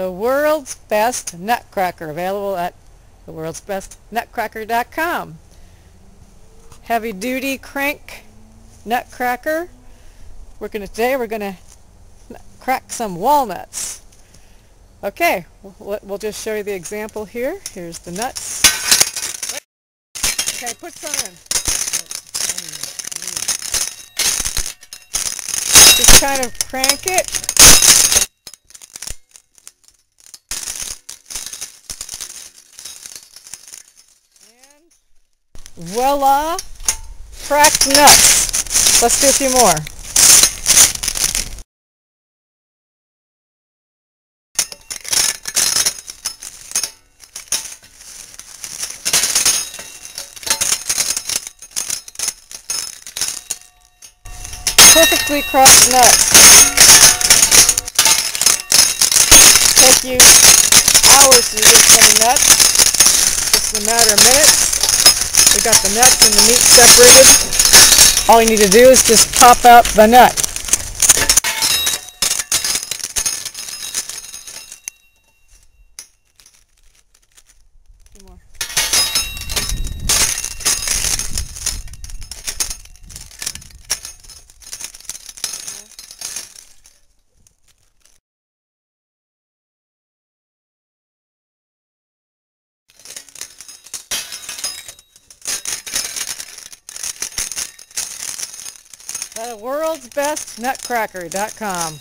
the world's best nutcracker, available at theworldsbestnutcracker.com. Heavy duty crank nutcracker. We're to today we're going to crack some walnuts. Okay, we'll just show you the example here. Here's the nuts. Okay, put some in. Just kind of crank it. Voila, cracked nuts. Let's do a few more. perfectly cracked nuts. Take you hours to this many nuts. Just a matter of minutes. We got the nuts and the meat separated. All you need to do is just pop out the nut. more. The world's best nutcracker.com.